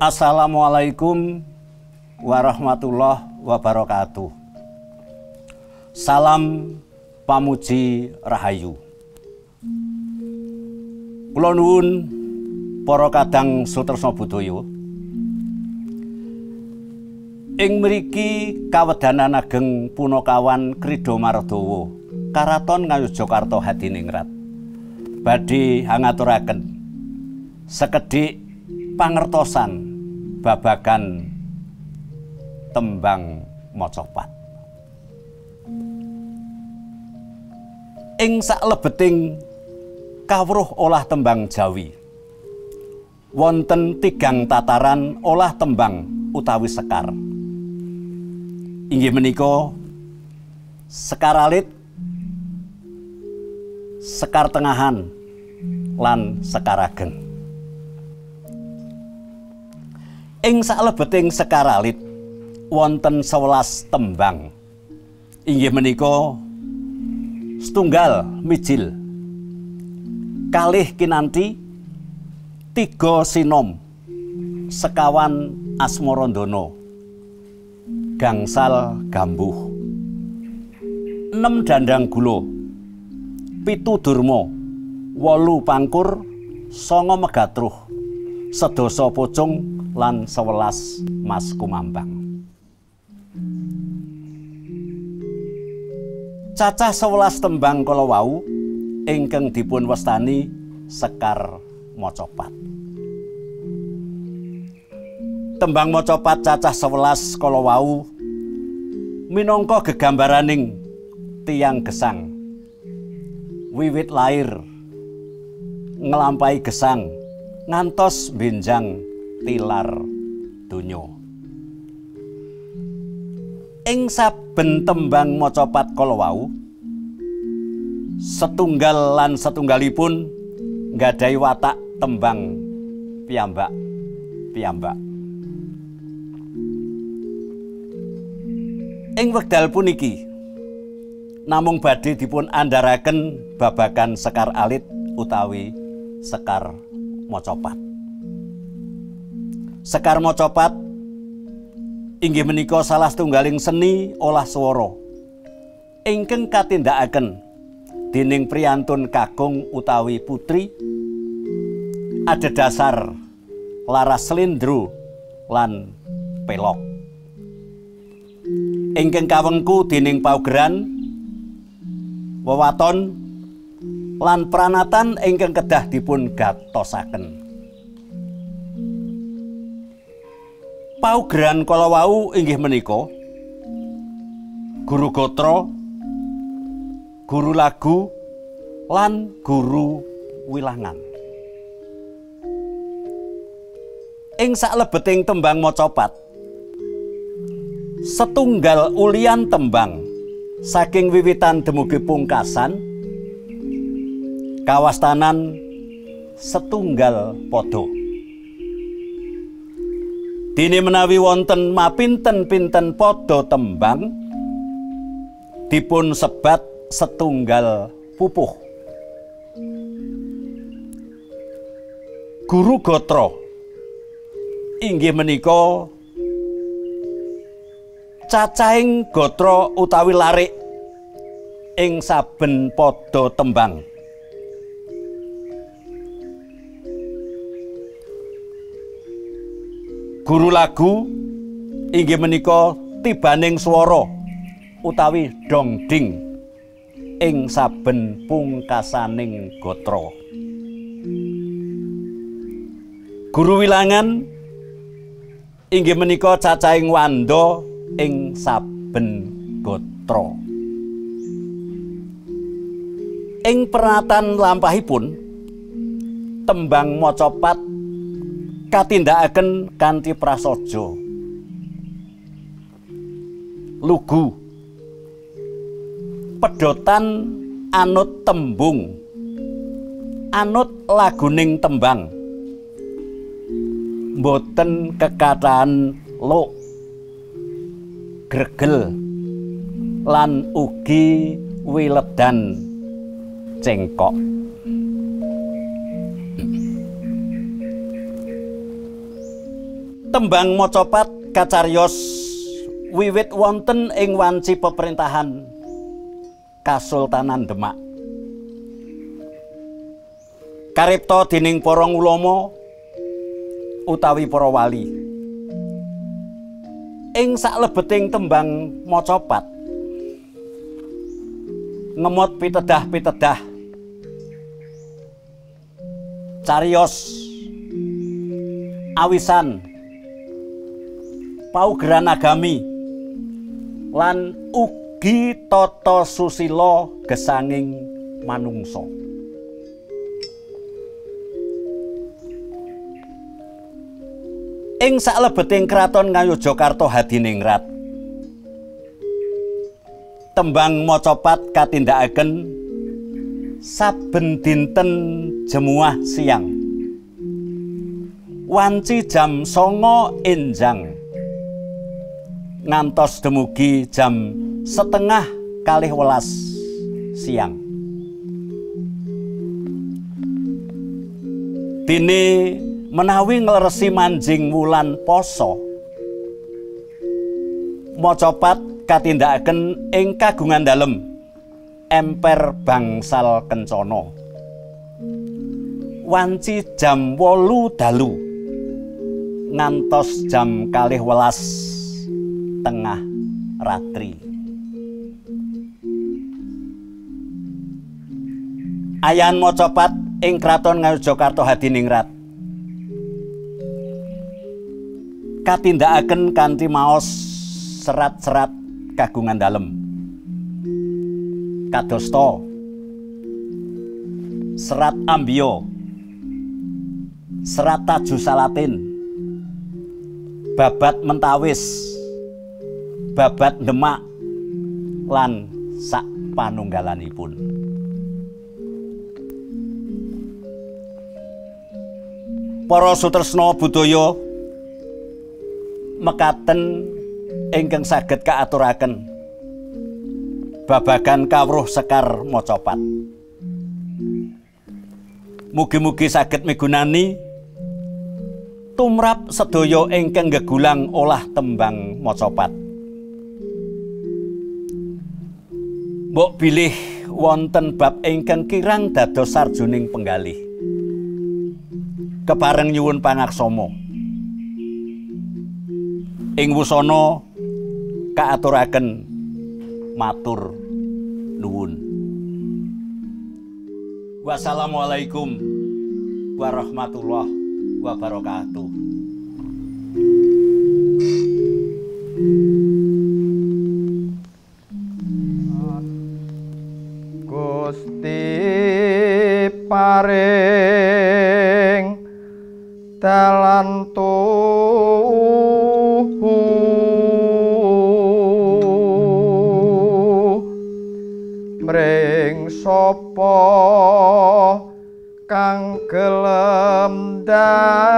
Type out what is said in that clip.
Assalamualaikum warahmatullahi wabarakatuh. Salam pamuji rahayu. Kula nuwun para kadang sutresna budaya. Ing mriki kawedanan ageng punakawan Krida Mardawa, Karaton Ngayogyakarta Hadiningrat. Badhe hangaturaken sekedhik pangertosan babagan tembang macapat. Ing saklebeting kawruh olah tembang Jawi. Wonten tigang tataran olah tembang utawi sekar. Inggih menika sekar alit, sekar tengahan, lan sekar ageng. Ing saklebeting sekar alit wonten 11 tembang. Inggih menika setunggal mijil. Kalih kinanti tiga sinom sekawan asmarandono. Gangsal gambuh. Enam dandang gula pitu durma wolu pangkur songo megatruh sedasa pocung lan sewelas mas kumambang cacah sewelas tembang kala wau ingkang dipun wastani Sekar Mocopat. Tembang Mocopat cacah 11 kala wau minangka gegambaraning tiang gesang. Wiwit lair ngelampahi gesang ngantos benjang tilar donya. Ing saben tembang Mocopat kala wau setunggal lan setunggalipun nggadahi watak tembang piyambak piyambak ing wekdal puniki namung badhe dipun andharaken babagan sekar alit utawi sekar mocopat sekar mocopat inggih menika salah setunggaling seni olah swara. Ingkang katindakaken dening priyantun kakung utawi putri ada laras selindro lan pelok. Ingkang kawengku dening paugeran wewaton lan pranatan ingkang kedah dipun gatosaken paugeran kala wau inggih menika guru gotra guru lagu lan guru wilangan. Ing saklebeting tembang macapat setunggal ulian tembang saking wiwitan dumugi pungkasan kawastanan setunggal podo. Dini menawi wonten mapinten-pinten podo tembang dipun sebat setunggal pupuh. Guru Gotro inggih menika cacahing gotra utawi larik ing saben padha tembang. Guru lagu inggih menika tibaning swara utawi dongding ing saben pungkasaning gotra. Guru wilangan inggih menika cacahing wanda ing saben gotra. Ing peranatan lampahipun tembang macapat katindakaken kanthi prasaja. Lugu. Pedotan anut tembung. Anut laguning tembang. Mboten kekataan lo gregel. Lan ugi wiledan. Cengkok tembang macapat kacarios wiwit wonten ing wanci pemerintahan Kasultanan Demak. Karipta dening para ulama utawi para wali. Ing saklebeting tembang macapat ngemot pitedah-pitedah carios awisan paugeran agami lan ugi tata susila gesanging manungsa. Ing saklebeting kraton Ngayogyakarta Hadiningrat tembang macapat katindakaken saben dinten jemuah siang. Wanci jam songo enjang ngantos demugi jam setengah kalih welas siang. Dini menawi ngleresi manjing wulan poso. Mocopat katindakaken ing kagungan dalem emper bangsal kencono. Wanci jam wolu dalu ngantos jam kalih welas tengah ratri. Ayan Mocopat ing Kraton Ngayogyakarta Hadiningrat. Katindakaken kanthi maos serat-serat kagungan dalem. Kadosta Serat Ambio Serat Taju Salatin Babat Mentawis babat Demak lan sak panunggalanipun. Para sutresna budaya mekaten ingkang saged kaaturaken babagan kawruh sekar macapat. Mugi-mugi saged migunani tumrap sedaya ingkang gegulang olah tembang macapat. Mbok bilih wonten bab ingkang kirang dados sarjuning penggalih. Kepareng nyuwun pangaksama. Ing wusana kaaturaken matur nuwun. Wassalamualaikum warahmatullahi wabarakatuh. Paring dalan tuhu mring sapa kang gelem dah